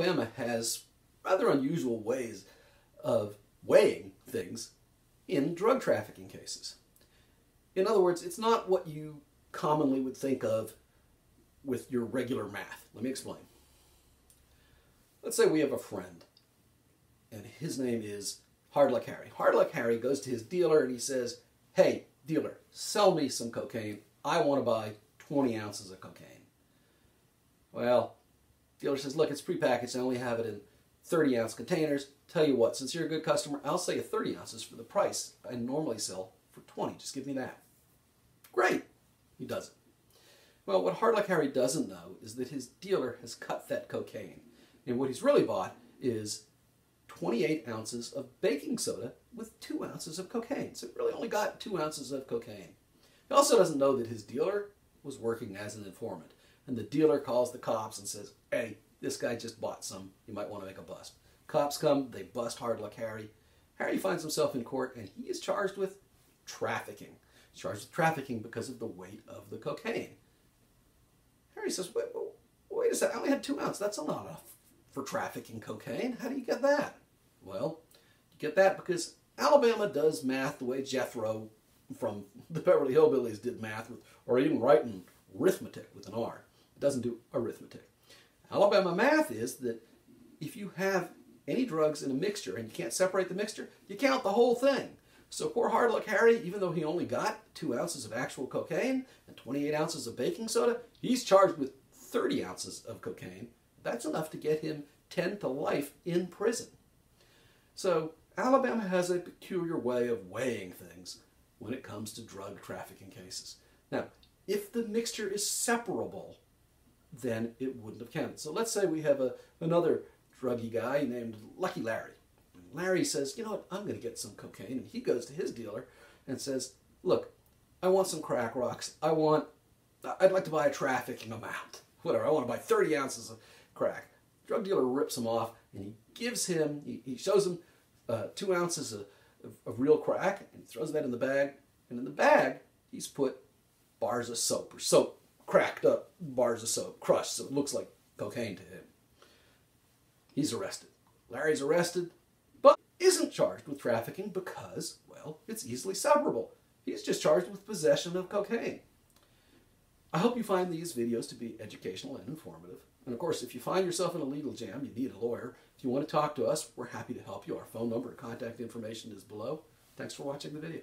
Alabama has rather unusual ways of weighing things in drug trafficking cases. In other words, it's not what you commonly would think of with your regular math. Let me explain. Let's say we have a friend, and his name is Hard Luck Harry. Hard Luck Harry goes to his dealer and he says, Hey, dealer, sell me some cocaine. I want to buy 20 ounces of cocaine. Well, dealer says, Look, it's prepackaged. I only have it in 30 ounce containers. Tell you what, since you're a good customer, I'll sell you 30 ounces for the price I normally sell for 20. Just give me that. Great. He does it. Well, what Hard Luck Harry doesn't know is that his dealer has cut that cocaine. And what he's really bought is 28 ounces of baking soda with 2 ounces of cocaine. So he really only got 2 ounces of cocaine. He also doesn't know that his dealer was working as an informant. And the dealer calls the cops and says, hey, this guy just bought some. You might want to make a bust. Cops come, they bust Hard Luck Harry. Harry finds himself in court and he is charged with trafficking. He's charged with trafficking because of the weight of the cocaine. Harry says, wait, wait a second, I only had two ounces. That's not enough for trafficking cocaine. How do you get that? Well, you get that because Alabama does math the way Jethro from the Beverly Hillbillies did math, with, or even writing arithmetic with an R. Doesn't do arithmetic. Alabama math is that if you have any drugs in a mixture and you can't separate the mixture, you count the whole thing. So poor hard luck Harry, even though he only got two ounces of actual cocaine and 28 ounces of baking soda, he's charged with 30 ounces of cocaine. That's enough to get him 10 to life in prison. So Alabama has a peculiar way of weighing things when it comes to drug trafficking cases. Now, if the mixture is separable, then it wouldn't have counted. So let's say we have a, another druggy guy named Lucky Larry. Larry says, you know what, I'm going to get some cocaine. And he goes to his dealer and says, look, I want some crack rocks. I want, I'd like to buy a trafficking amount. Whatever, I want to buy 30 ounces of crack. Drug dealer rips him off and he gives him, he, he shows him uh, two ounces of, of, of real crack and throws that in the bag. And in the bag, he's put bars of soap or soap, cracked up bars of soap, crushed so it looks like cocaine to him. He's arrested. Larry's arrested but isn't charged with trafficking because, well, it's easily separable. He's just charged with possession of cocaine. I hope you find these videos to be educational and informative. And of course, if you find yourself in a legal jam, you need a lawyer. If you want to talk to us, we're happy to help you. Our phone number and contact information is below. Thanks for watching the video.